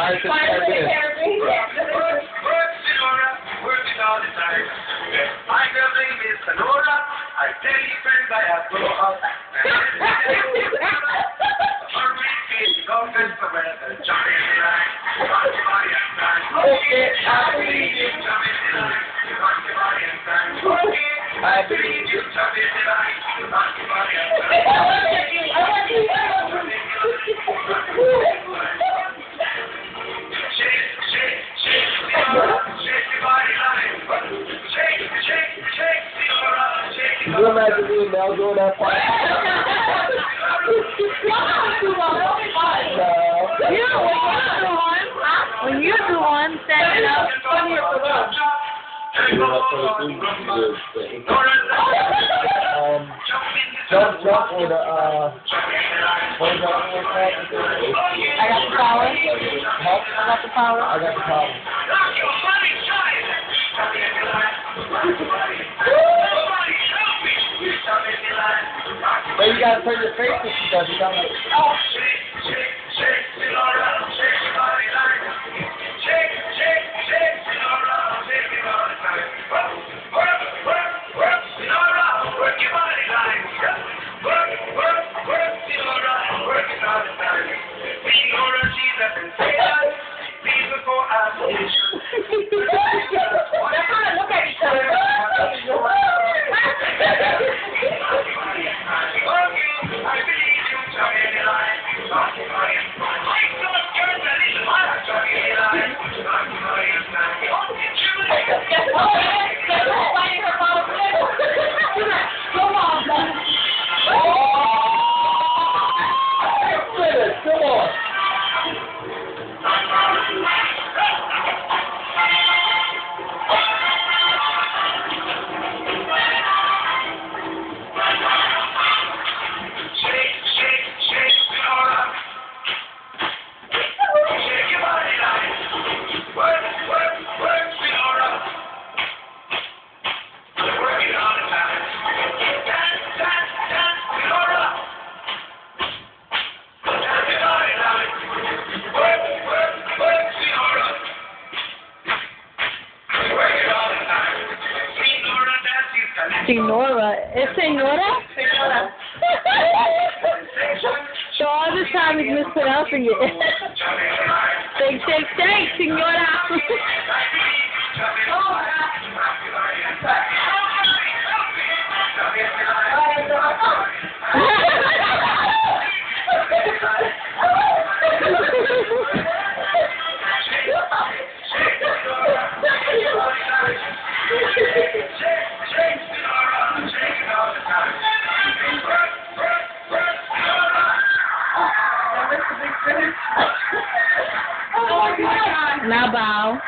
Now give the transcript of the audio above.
My girl name is Senora. I tell you friends I have grown up. Okay, happy you come in Okay I. Johnny and I, I believe you. I. I. Believe you. Can you imagine me and Mel doing that part? You, when you do one, when you do one, stand it up. Um, jump, jump, or the, uh, what is that one called? I got the power. Huh? I got the power. I got the power. Gotta turn your face if she does. You gotta like, oh. Senora. ¿Es eh, senora? so all this time he's mispronouncing it. shake, shake, shake, senora. Now bow.